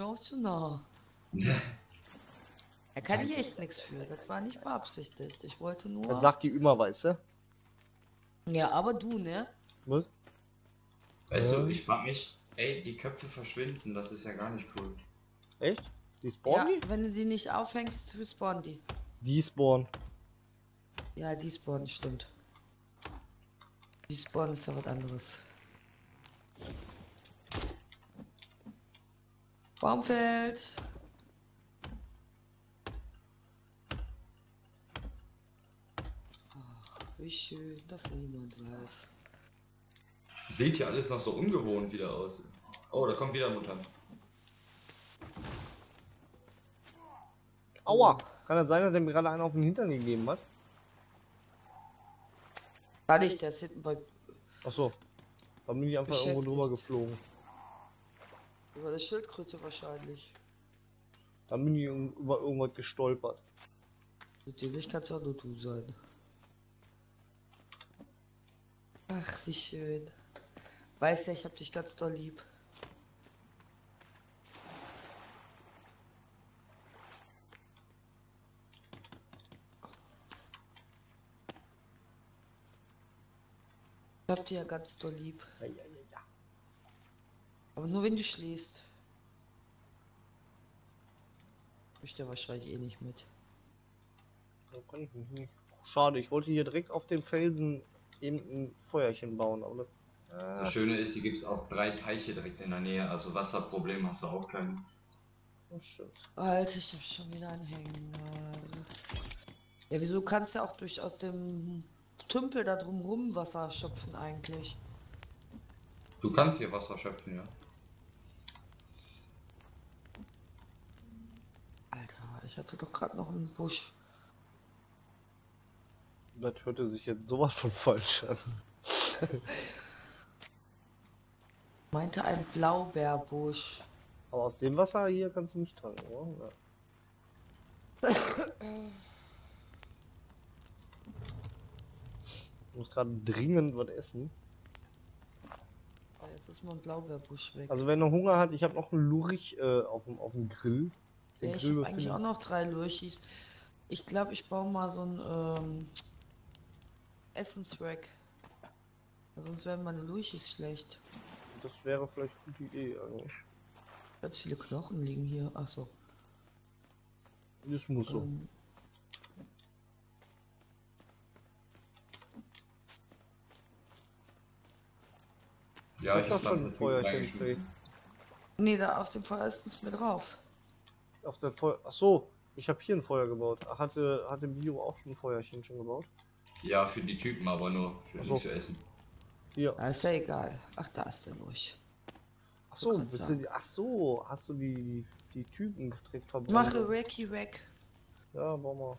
mir auch zu nah. Da kann ich echt nichts für. Das war nicht beabsichtigt. Ich wollte nur. Dann sagt die immer, weißt du? Ja, aber du, ne? Was? Weißt du, ich frag mich, ey, die Köpfe verschwinden, das ist ja gar nicht cool. Echt? Die Ja, spawnen wenn du die nicht aufhängst, respawnen die. die? Die spawnen. Ja, die spawnen, stimmt. Die spawnen ist ja was anderes. Baumfeld. Ach, wie schön, dass niemand weiß. Sieht ja alles noch so ungewohnt wieder aus. Oh, da kommt wieder ein Mutant. Aua! Kann das sein, dass der mir gerade einen auf den Hintern gegeben hat? Gar nicht, der ist hinten bei Achso. Bin ich einfach irgendwo drüber geflogen. Über der Schildkröte wahrscheinlich. Dann bin ich über irgendwas gestolpert. Mit dem ich kann es auch nur du sein. Ach, wie schön. Weißt ja, ich hab dich ganz doll lieb. Ich hab dich ja ganz doll lieb. Ja, ja. Aber nur wenn du schläfst. Ich ja wahrscheinlich eh nicht mit. Da kann ich mich nicht. Schade, ich wollte hier direkt auf dem Felsen eben ein Feuerchen bauen, aber. Das Schöne ist, hier gibt es auch drei Teiche direkt in der Nähe, also Wasserproblem hast du auch kein. das stimmt. Alter, ich hab schon wieder einen Hänger. Ja, wieso kannst du auch durch aus dem Tümpel da drumrum Wasser schöpfen eigentlich? Du kannst hier Wasser schöpfen, ja. Alter, ich hatte doch gerade noch einen Busch. Das hörte sich jetzt sowas von falsch an. Meinte ein Blaubeerbusch. Aber aus dem Wasser hier kannst du nicht tranken, oder? Ich muss gerade dringend was essen. Jetzt ist mein Blaubeerbusch weg. Also wenn er Hunger hat, ich habe noch einen Lurich äh, auf, dem, auf dem Grill. Den ja, ich habe eigentlich auch noch drei Lurchis. Ich glaube, ich baue mal so ein ähm, Essensrack. Sonst werden meine Lurchis schlecht. Das wäre vielleicht eine gute Idee eigentlich. Ganz viele Knochen liegen hier. Achso. Das muss so. Ähm, Ja, ich doch hab schon ein Feuerchen, nee, da auf dem Feuer ist nichts mehr drauf. Auf der Feuer. Ach so, ich habe hier ein Feuer gebaut. Hatte, hatte Bio auch schon ein Feuerchen schon gebaut? Ja, für die Typen, aber nur für so. zu essen. Hier. Ah, ist ja egal. Ach, da ist der Lurch. Ach so, bist du, sagen. die- ach so, hast du die, die Typen direkt verbrannt? Mache Wacky Wack. Ja, bau mal.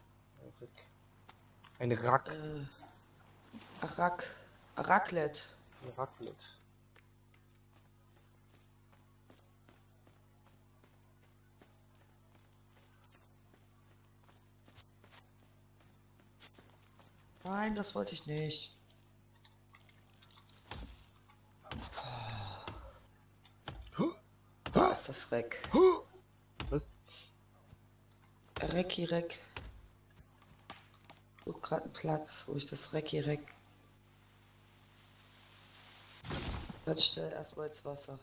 Ein Rack. Äh, Rack. Raclette. Ein Raclette. Nein, das wollte ich nicht. Da ist das Reck. Was? Recki Reck. Ich such gerade einen Platz, wo ich das Recki Reck. Jetzt stell erstmal ins Wasser.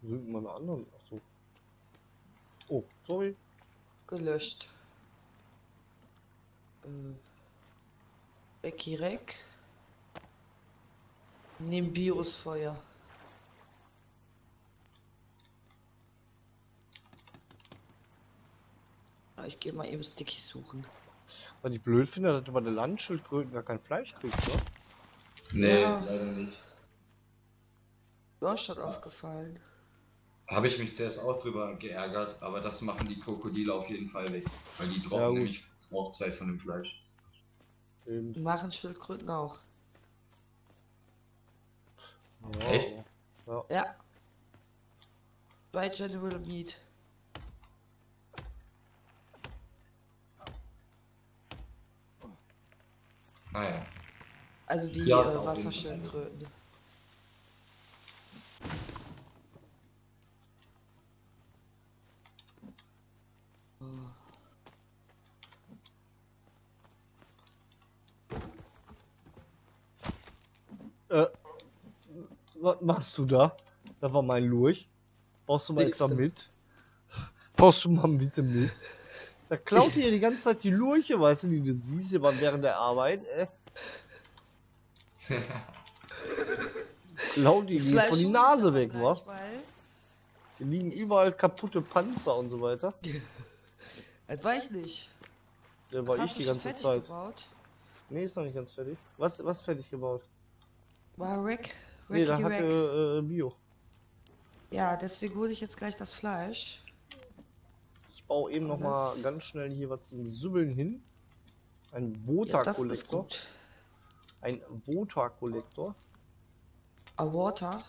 Wo sind meine anderen? Ach so. Oh, sorry. Gelöscht. Äh, Recki Reck. Neben Biosfeuer. Ah, Ich gehe mal eben Sticky suchen. Was ich blöd finde, dass du bei der Landschildkröten gar kein Fleisch kriegst, ne? Nee, Ja. leider nicht. Du ist schon aufgefallen. Habe ich mich zuerst auch drüber geärgert, aber das machen die Krokodile auf jeden Fall weg. Weil die droppen Ja, nämlich auch zwei von dem Fleisch. Eben. Die machen Schildkröten auch. Ja, Echt? Ja. Ja. Bei General Meat. Naja. Also die Ja, äh. Wasserschildkröten. was machst du da? Da war mein Lurch. Brauchst du mal Nix. etwa mit? Brauchst du mal bitte mit? Da klaut ihr die ganze Zeit die Lurche, weißt du, die du siehst immer während der Arbeit, äh. Klaut die von die Nase weg, wa? Hier liegen überall kaputte Panzer und so weiter. das war ich nicht. Der war Hast ich die ganze Zeit. Gebaut? Nee, ist noch nicht ganz fertig. Was, was fertig gebaut? War Rick? Nee, da Ricky hat Rack. äh, Bio. Ja, deswegen hole ich jetzt gleich das Fleisch. Ich baue eben noch mal ganz schnell hier was zum Sübbeln hin. Ein Ja, Vota-Kollektor. gut. ein Vota-Kollektor. A Water.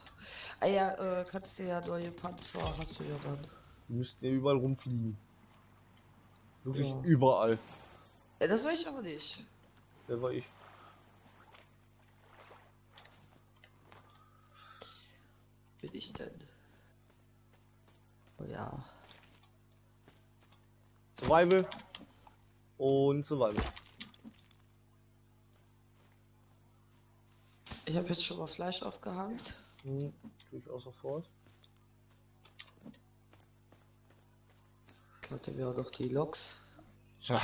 Ah ja, äh, kannst du ja neue Panzer, hast du ja dann. Die müssten ja überall rumfliegen. Wirklich Ja. überall. Ja, das weiß ich aber nicht. Wer war ich? Bin ich denn? Oh ja. Survival und Survival. Ich habe jetzt schon mal Fleisch aufgehängt. Hm, tue ich auch sofort. Ich hatte mir auch noch die Loks. Gar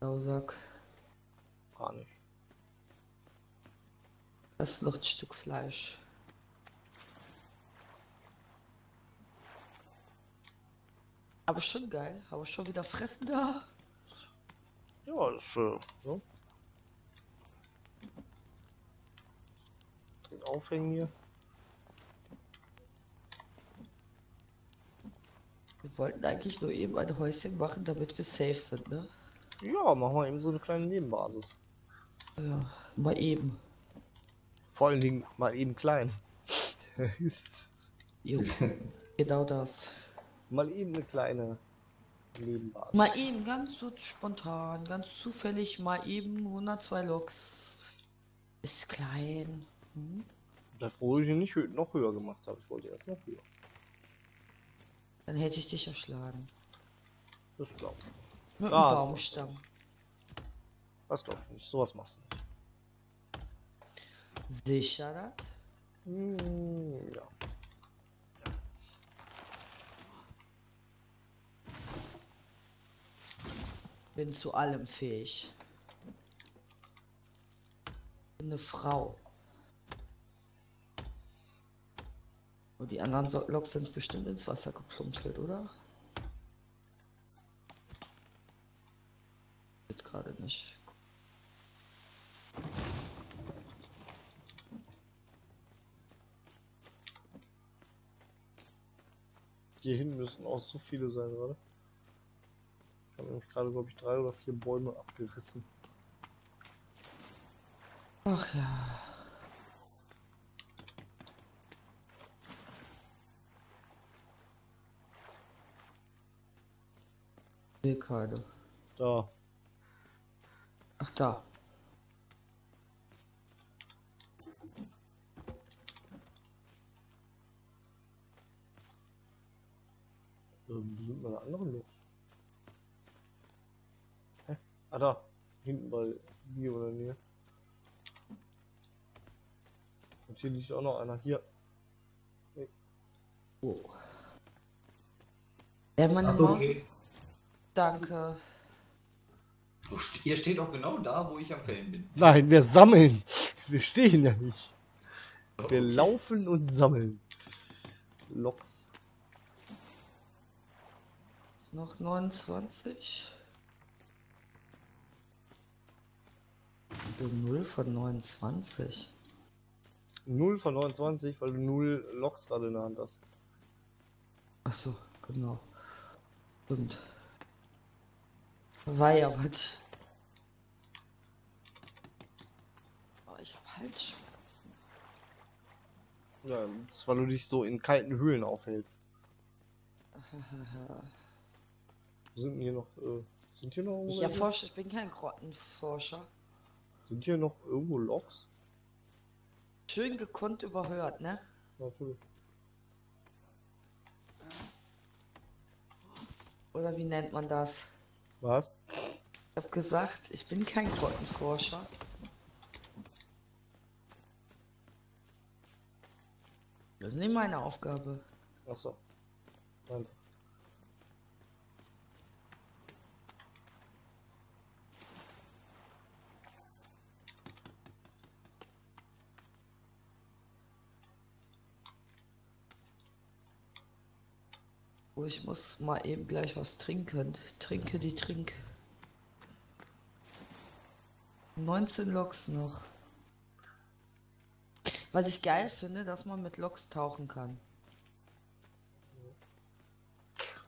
Sausack. nicht. Das ist noch ein Stück Fleisch. Aber schon geil. Aber schon wieder fressen da. Ja, das ist äh, so. Den aufhängen hier. Wir wollten eigentlich nur eben ein Häuschen machen, damit wir safe sind, ne? Ja, machen wir eben so eine kleine Nebenbasis. Ja, mal eben. Vor allen Dingen mal eben klein. Jo, genau das. Mal eben eine kleine Nebenbasis. Mal eben, ganz so spontan, ganz zufällig, mal eben 102 Loks. Ist klein. Hm? Davor ich ihn nicht hö- noch höher gemacht habe. Ich wollte erst noch höher. Dann hätte ich dich erschlagen. Das glaube ich. Mit Ah, einem das Baumstamm. Das glaube ich nicht. Sowas machst du nicht. Sicher das? Hm, ja. Bin zu allem fähig. Bin eine Frau. Und die anderen Loks sind bestimmt ins Wasser geplumpselt, oder? Jetzt gerade nicht. Hier hinten müssen auch so viele sein, oder? Habe nämlich gerade, glaube ich, drei oder vier Bäume abgerissen. Ach ja. Nee, keine. Da. Ach da. Ähm, wie sind meine anderen los? Ah, da. Hinten bei Bio oder Nähe. Und hier liegt auch noch einer. Hier. Oh. Ja, meine Ach, Maus okay. ist... Danke. Du Ihr steht doch genau da, wo ich am Fällen bin. Nein, wir sammeln. Wir stehen ja nicht. Wir Okay. laufen und sammeln. Loks. Noch 29. Null von 29. 0 von 29, weil du 0 Loks gerade in der Hand hast. Ach so, genau. Stimmt. War ja was. Oh, ich hab Halsschmerzen. Ja, das ist, weil du dich so in kalten Höhlen aufhältst. Sind hier noch, äh, sind hier noch Ich erforsche, ich bin kein Grottenforscher. Sind hier noch irgendwo Loks? Schön gekonnt überhört, ne? Natürlich. Oder wie nennt man das? Was? Ich hab gesagt, ich bin kein Grottenforscher. Das ist nicht meine Aufgabe. Achso. Meinst Oh, ich muss mal eben gleich was trinken. Trinke die Trink. 19 Loks noch. Was ich geil finde, dass man mit Loks tauchen kann.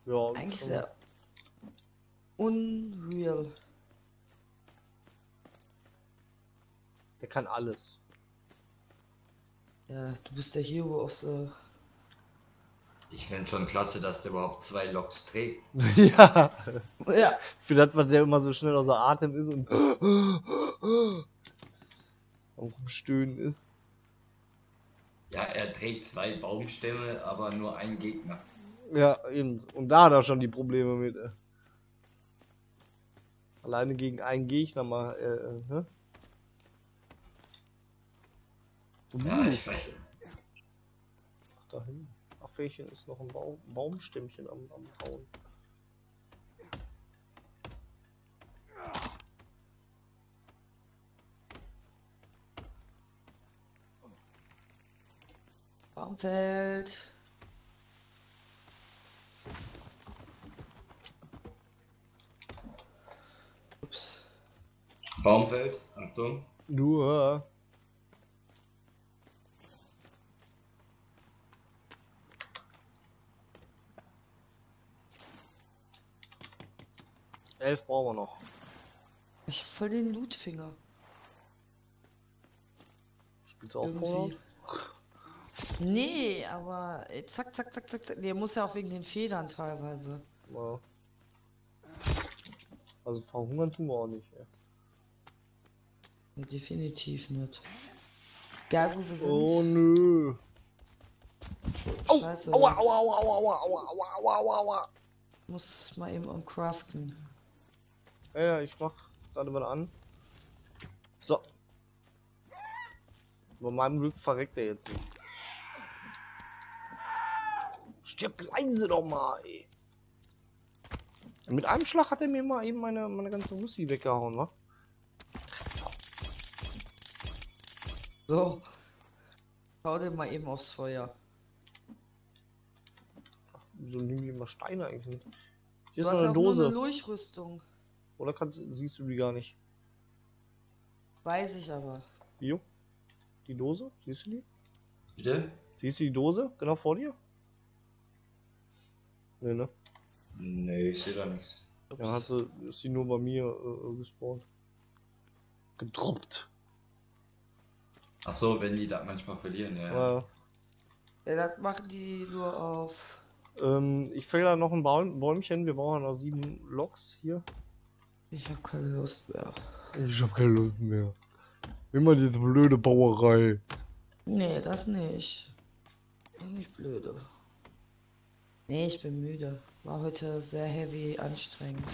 Ja, Eigentlich schon. sehr unreal. Der kann alles. Ja, du bist der Hero of the. Ich finde schon klasse, dass der überhaupt zwei Loks trägt. ja. Ja, Für das, was der immer so schnell außer Atem ist und am Rumstöhnen ist. Ja, er trägt zwei Baumstämme, aber nur ein Gegner. Ja, eben. Und da hat er schon die Probleme mit. äh. Alleine gegen einen Gegner mal, äh, äh, ne? Ja, ich weiß. Ach, dahin. Ach, Fähchen ist noch ein Baum, Baumstämmchen am, am Hauen. Baumfeld. Ups. Baumfeld, Achtung. Nur. Elf brauchen wir noch. Ich hab voll den Lootfinger. Spielst du auch vor? Irgendwie. Nee, aber ey, zack, zack, zack, zack, zack. Der muss ja auch wegen den Federn teilweise. Ja. Also verhungern tun wir auch nicht. Ja. Nee, definitiv nicht. Geil, wo wir sind. Oh nö. Scheiße. aua, aua, aua, aua, aua, aua, aua, aua, aua, aua. Muss mal eben umcraften. Ja, ja, ich mach gerade mal an. So. Bei meinem Glück verreckt er jetzt nicht. Stirb leise doch mal, ey. Mit einem Schlag hat er mir mal eben meine, meine ganze Russi weggehauen, wa? So. Schau dir mal eben aufs Feuer. Wieso nehmen die immer Steine eigentlich mit? Hier Du ist noch eine nur Dose. eine Lurchrüstung. Oder kannst, siehst du die gar nicht? Weiß ich aber. Jo. Die Dose? Siehst du die? Bitte? Siehst du die Dose? Genau vor dir? Nee, ne? Nee, ich sehe da nichts. Ups. Ja, hat sie, ist sie nur bei mir äh, äh, gespawnt. Gedroppt. Ach so, wenn die da manchmal verlieren, ja. Ja. Ja, das machen die nur auf. Ähm, ich fäll da noch ein Bäumchen. Wir brauchen noch sieben Loks hier. Ich habe keine Lust mehr. Ich hab keine Lust mehr. Immer diese blöde Bauerei. Nee, das nicht. Nicht blöde. Nee, ich bin müde. War heute sehr heavy, anstrengend.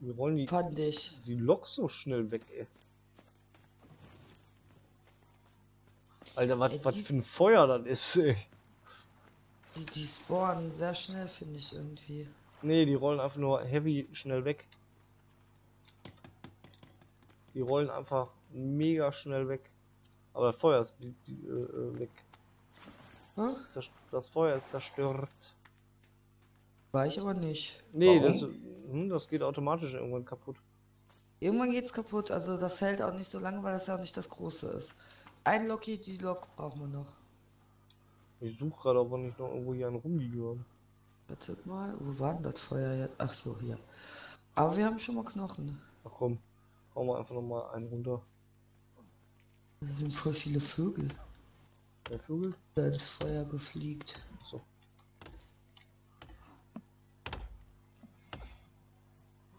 Wir wollen die, Fand ich. die Loks so schnell weg, ey. Alter, was, Ey, was für ein Feuer das ist, ey. Die, die spawnen sehr schnell, finde ich irgendwie. Nee, die rollen einfach nur heavy schnell weg. Die rollen einfach mega schnell weg. Aber das Feuer ist die, die, äh, äh, weg. Hm? Das Feuer ist zerstört. War ich aber nicht. Nee, das, hm, das geht automatisch irgendwann kaputt. Irgendwann geht's kaputt, also das hält auch nicht so lange, weil das ja auch nicht das große ist. Ein Loki, die Lok brauchen wir noch. Ich suche gerade, ob wir nicht noch irgendwo hier einen rumliegen haben. Wartet mal, wo war denn das Feuer jetzt? Ach so, hier. Aber wir haben schon mal Knochen. Ach komm, hauen wir einfach nochmal einen runter. Da sind voll viele Vögel. Der Vögel? Da ins Feuer gefliegt. So.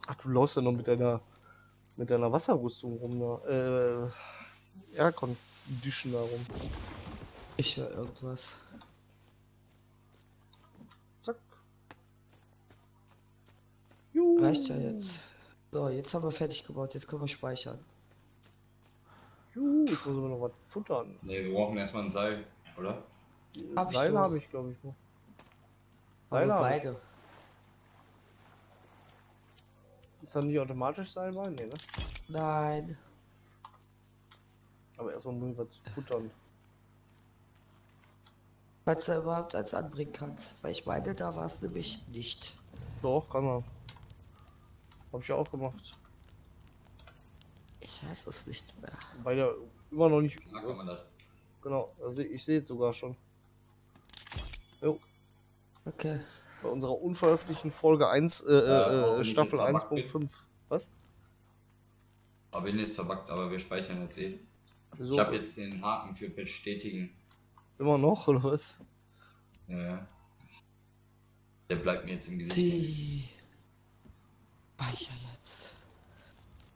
Ach, du läufst ja noch mit deiner mit deiner Wasserrüstung rum da. Äh, Aircondition da rum. Ich höre irgendwas. Juhu. Reicht ja jetzt. So, jetzt haben wir fertig gebaut, jetzt können wir speichern. Juhu, ich muss aber noch was futtern. Ne, wir brauchen erstmal ein Seil, oder? Hab Seil habe ich, glaube ich, noch. Seil habe ich. beide. Ist da nicht automatisch Seil bei? Nee, ne? Nein. Aber erstmal muss ich was futtern. Falls du überhaupt eins anbringen kannst. Weil ich meine, da war es nämlich nicht. Doch, kann man. Hab ich ja auch gemacht. Ich weiß es nicht mehr. Weil der immer noch nicht. Da kann man das. Genau, also ich sehe es sogar schon. Jo, Okay. bei unserer unveröffentlichten Folge 1, äh, Ja, äh, wenn äh, Staffel jetzt verbuggt 1.5. Was? Aber bin jetzt verbuggt, aber wir speichern jetzt eh. Wieso? Ich habe jetzt den Haken für bestätigen. Immer noch, oder was? Ja. Der bleibt mir jetzt im Gesicht. Die. Speicher jetzt.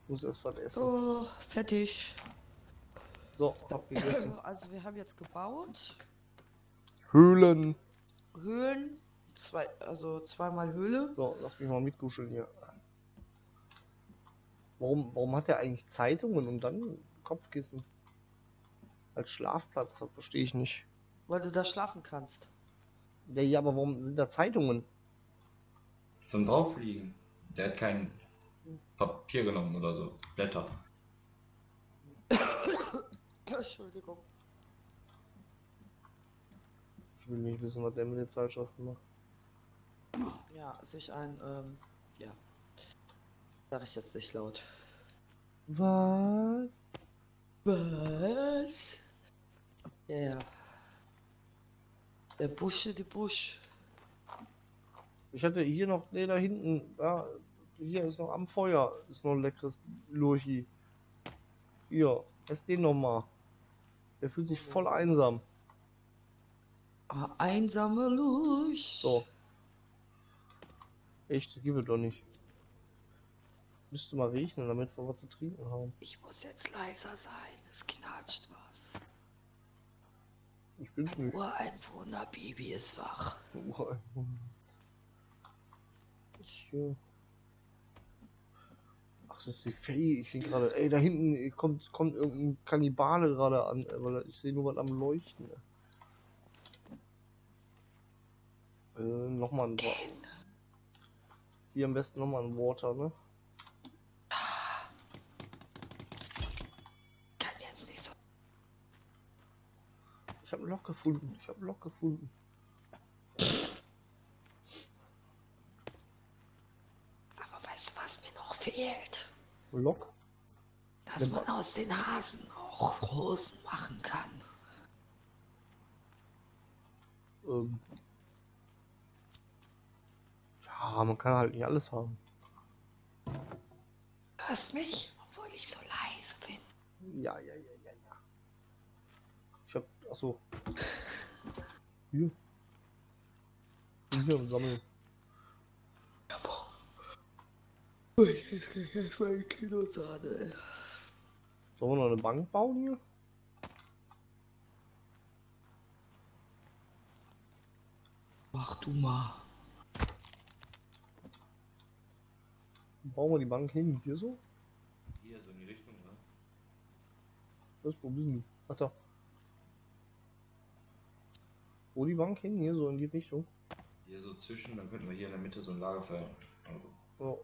Ich muss erst was essen. So, fertig. So, hab gegessen. Also wir haben jetzt gebaut. Höhlen. Höhlen. Zwei, also zweimal Höhle. So, lass mich mal mitkuscheln hier. Warum, warum hat er eigentlich Zeitungen und dann Kopfkissen? Als Schlafplatz, das verstehe ich nicht. Weil du da schlafen kannst. Ja, ja, aber warum sind da Zeitungen? Zum draufliegen. Der hat kein Papier genommen oder so. Blätter. Entschuldigung. Ich will nicht wissen, was der mit den Zeitschriften macht. Ja, sich ein, ähm, ja. Sag ich jetzt nicht laut. Was? Was? Ja, ja. Der Busche, die Busch. Ich hatte hier noch, nee, da hinten, da, hier ist noch am Feuer, ist noch ein leckeres Lurchi. Hier, ess den noch mal. Der fühlt sich voll einsam. Ah, einsame Luch. So. Echt, gib es doch nicht. Müsste mal riechen, damit wir was zu trinken haben. Ich muss jetzt leiser sein. Es knatscht was. Ich bin's Ein nicht. Ureinwohner Baby ist wach. Ich, äh... Ach, das ist die Fee. Ich bin gerade. Ey, da hinten kommt, kommt irgendein Kannibale gerade an, äh, weil ich sehe nur was am Leuchten. Äh, nochmal ein Wa- Den. Hier am besten nochmal ein Water, ne? Kann jetzt nicht so. Ich habe ein Loch gefunden. Ich habe ein Loch gefunden. Aber weißt du, was mir noch fehlt? Loch? Dass Ja, man aus den Hasen auch Rosen machen kann. Ähm. Ja, man kann halt nicht alles haben. Hörst mich? Obwohl ich so leise bin. Ja, ja, ja, ja, ja. Ich hab. Achso. Hier. Hier am Sammeln. Ui, ich krieg erstmal ein Kilo Sahne. Sollen wir noch eine Bank bauen hier? Mach du mal. Bauen wir die Bank hin? Hier so? Hier so in die Richtung, ne? Bist du? Ach da. Wo die Bank hin? Hier so in die Richtung. Hier so zwischen, dann könnten wir hier in der Mitte so ein Lagerfeuer. Also, Ja.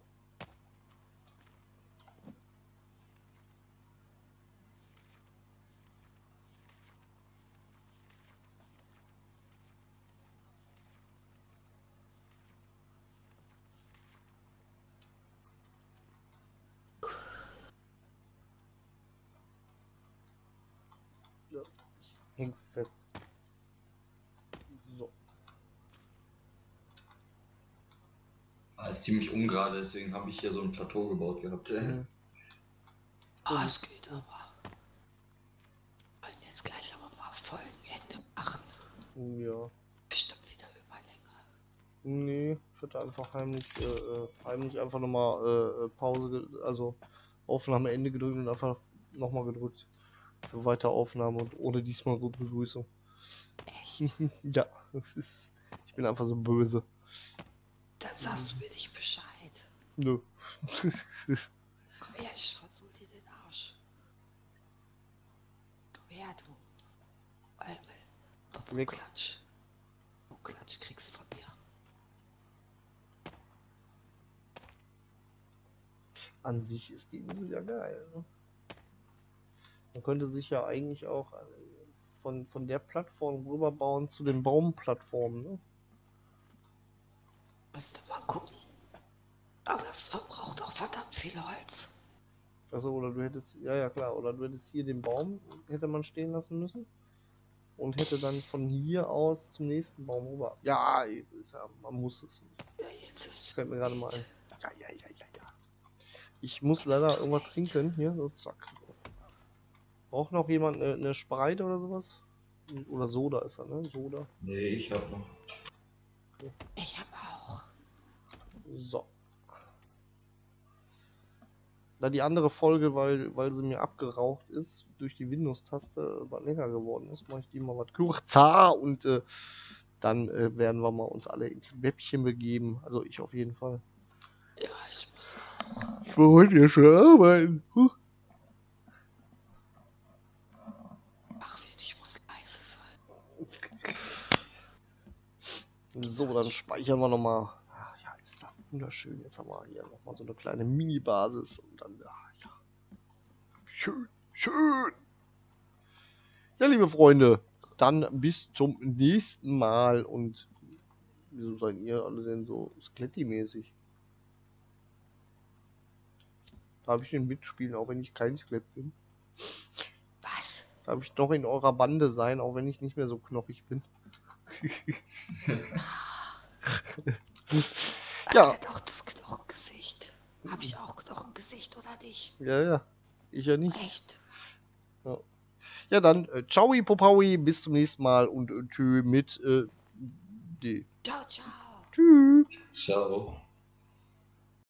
Ja, ich häng fest. So. Ah, ist ziemlich ungerade, deswegen habe ich hier so ein Plateau gebaut gehabt. Mhm. Ah, es geht aber. Wir wollen jetzt gleich aber mal Folgenende machen. Ja. Bestimmt wieder Überlänge. Nee, ich hatte einfach heimlich, äh, äh, heimlich einfach nochmal äh, äh, Pause, also Aufnahme Ende gedrückt und einfach nochmal gedrückt für weitere Aufnahme und ohne diesmal gute Begrüßung. Echt? ja, das ist, ich bin einfach so böse. Sagst du mir nicht Bescheid. Nö. Komm her, ich versuch dir den Arsch. her, du. Eumel. Weg. Klatsch. Du Klatsch kriegst von mir. An sich ist die Insel ja geil. Ne? Man könnte sich ja eigentlich auch äh, von, von der Plattform rüberbauen zu den Baumplattformen. Ne? Mal gucken. Aber das verbraucht auch verdammt viel Holz. Also oder du hättest, ja ja klar, oder du hättest hier den Baum, hätte man stehen lassen müssen. Und hätte dann von hier aus zum nächsten Baum rüber. Ja, ja man muss es nicht. Ja, jetzt ist Fällt mir gerade mal ein. Ja, ja, ja, ja, ja. Ich muss leider irgendwas trinken. Hier, so, zack. Braucht noch jemand eine, eine Spreite oder sowas? Oder Soda ist er, ne? Soda. Nee, ich hab noch. Ich hab auch. So. Da die andere Folge, weil, weil sie mir abgeraucht ist, durch die Windows-Taste was länger geworden ist, mache ich die mal was kürzer und äh, dann äh, werden wir mal uns alle ins Webchen begeben. Also ich auf jeden Fall. Ja, ich muss. Ich will heute ja schon arbeiten. Huh. Ach, ich muss leise sein. So, dann speichern wir nochmal. Ach ja, ist da wunderschön. Jetzt haben wir hier nochmal so eine kleine Mini-Basis und dann, ach, ja. Schön, schön. Ja, liebe Freunde, dann bis zum nächsten Mal und wieso seid ihr alle denn so Skeletti-mäßig? Darf ich denn mitspielen, auch wenn ich kein Skelett bin? Was? Darf ich noch in eurer Bande sein, auch wenn ich nicht mehr so knochig bin? Ja. Er hat auch das Knochengesicht. Hab ich auch Knochengesicht oder nicht? Ja, ja. Ich ja nicht. Echt? Ja, dann, äh, ciao, Popaui, bis zum nächsten Mal und äh, tschö mit äh, D. Ciao, ciao. Tschüss. Ciao.